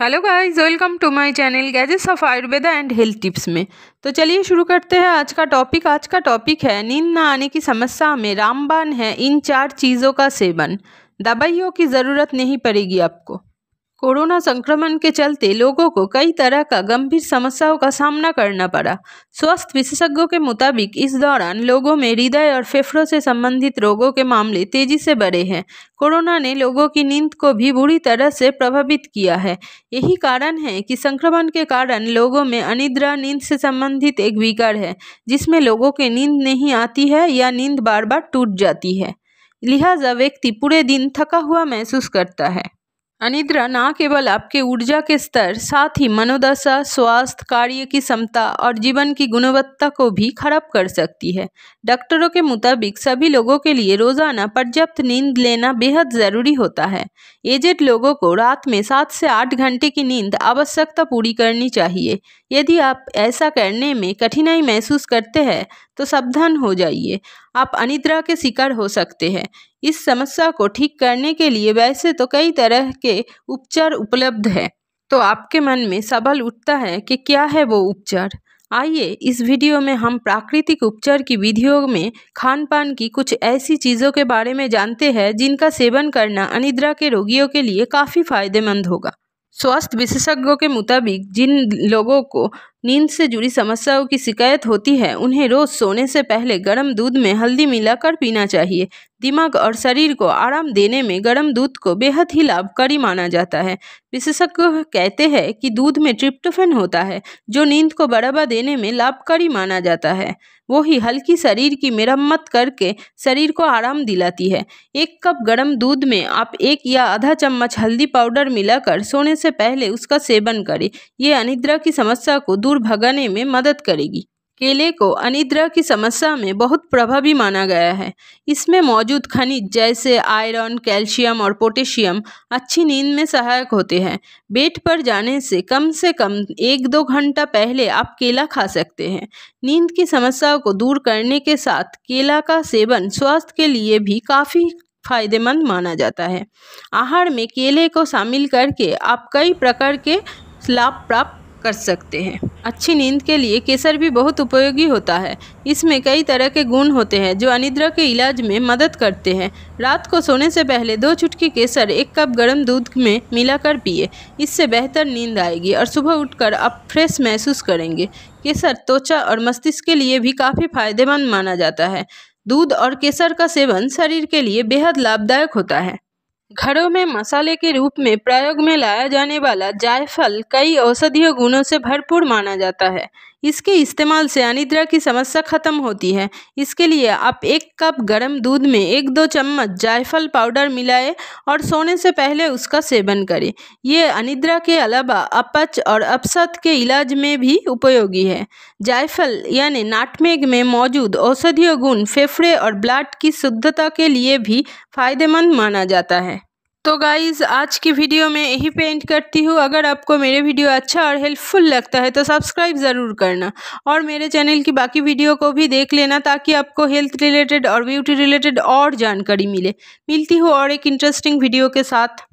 Hello guys welcome to my channel gadgets of Ayurveda and health tips में। तो चलिए शुरू करते हैं आज का टॉपिक आज का टॉपिक है, नींद ना आने की समस्या में रामबान है इन चार चीज़ों का सेवन। दवाइयों की ज़रूरत नहीं पड़ेगी आपको। कोरोना संक्रमण के चलते लोगों को कई तरह का गंभीर समस्याओं का सामना करना पड़ा। स्वास्थ्य विशेषज्ञों के मुताबिक इस दौरान लोगों में हृदय और फेफड़ों से संबंधित रोगों के मामले तेज़ी से बढ़े हैं। कोरोना ने लोगों की नींद को भी बुरी तरह से प्रभावित किया है। यही कारण है कि संक्रमण के कारण लोगों में अनिद्रा, नींद से संबंधित एक विकार है, जिसमें लोगों के नींद नहीं आती है या नींद बार बार टूट जाती है। लिहाजा व्यक्ति पूरे दिन थका हुआ महसूस करता है। अनिद्रा न केवल आपके ऊर्जा के स्तर, साथ ही मनोदशा, स्वास्थ्य, कार्य की क्षमता और जीवन की गुणवत्ता को भी खराब कर सकती है। डॉक्टरों के मुताबिक सभी लोगों के लिए रोज़ाना पर्याप्त नींद लेना बेहद ज़रूरी होता है। एजेड लोगों को रात में सात से आठ घंटे की नींद आवश्यकता पूरी करनी चाहिए। यदि आप ऐसा करने में कठिनाई महसूस करते हैं तो सावधान हो जाइए। आप अनिद्रा के शिकार हो सकते हैं। इस समस्या को ठीक करने के लिए वैसे तो कई तरह के उपचार उपलब्ध है। तो आपके मन में सवाल उठता है कि क्या है वो उपचार? आइए इस वीडियो में हम प्राकृतिक उपचार की विधियों में खान पान की कुछ ऐसी चीज़ों के बारे में जानते हैं जिनका सेवन करना अनिद्रा के रोगियों के लिए काफ़ी फ़ायदेमंद होगा। स्वास्थ्य विशेषज्ञों के मुताबिक जिन लोगों को नींद से जुड़ी समस्याओं की शिकायत होती है। उन्हें रोज सोने से पहले गर्म दूध में हल्दी मिलाकर पीना चाहिए। दिमाग और शरीर को आराम देने में गर्म दूध को बेहद ही लाभकारी माना जाता है। विशेषज्ञ कहते हैं कि दूध में ट्रिप्टोफेन होता है, जो नींद को बढ़ावा देने में लाभकारी माना जाता है। वो ही हल्की शरीर की मरम्मत करके शरीर को आराम दिलाती है। एक कप गर्म दूध में आप एक या आधा चम्मच हल्दी पाउडर मिलाकर सोने से पहले उसका सेवन करें। ये अनिद्रा की समस्या को दूर भगाने में मदद करेगी। केले को अनिद्रा की समस्या में बहुत प्रभावी माना गया है। इसमें मौजूद खनिज जैसे आयरन, कैल्शियम और पोटेशियम अच्छी नींद में सहायक होते हैं। बेड पर जाने से कम से कम एक दो घंटा पहले आप केला खा सकते हैं। नींद की समस्याओं को दूर करने के साथ केला का सेवन स्वास्थ्य के लिए भी काफ़ी फ़ायदेमंद माना जाता है। आहार में केले को शामिल करके आप कई प्रकार के लाभ प्राप्त कर सकते हैं। अच्छी नींद के लिए केसर भी बहुत उपयोगी होता है। इसमें कई तरह के गुण होते हैं जो अनिद्रा के इलाज में मदद करते हैं। रात को सोने से पहले दो चुटकी केसर एक कप गर्म दूध में मिलाकर पिए। इससे बेहतर नींद आएगी और सुबह उठकर आप फ्रेश महसूस करेंगे। केसर त्वचा और मस्तिष्क के लिए भी काफ़ी फ़ायदेमंद माना जाता है। दूध और केसर का सेवन शरीर के लिए बेहद लाभदायक होता है। घरों में मसाले के रूप में प्रयोग में लाया जाने वाला जायफल कई औषधीय गुणों से भरपूर माना जाता है। इसके इस्तेमाल से अनिद्रा की समस्या खत्म होती है। इसके लिए आप एक कप गर्म दूध में एक दो चम्मच जायफल पाउडर मिलाएँ और सोने से पहले उसका सेवन करें। ये अनिद्रा के अलावा अपच और अपसत के इलाज में भी उपयोगी है। जायफल यानी नाटमेग में मौजूद औषधीय गुण फेफड़े और ब्लड की शुद्धता के लिए भी फ़ायदेमंद माना जाता है। तो गाइज़ आज की वीडियो में यही पेंट करती हूँ। अगर आपको मेरे वीडियो अच्छा और हेल्पफुल लगता है तो सब्सक्राइब ज़रूर करना। और मेरे चैनल की बाकी वीडियो को भी देख लेना, ताकि आपको हेल्थ रिलेटेड और ब्यूटी रिलेटेड और जानकारी मिले। मिलती हूँ और एक इंटरेस्टिंग वीडियो के साथ।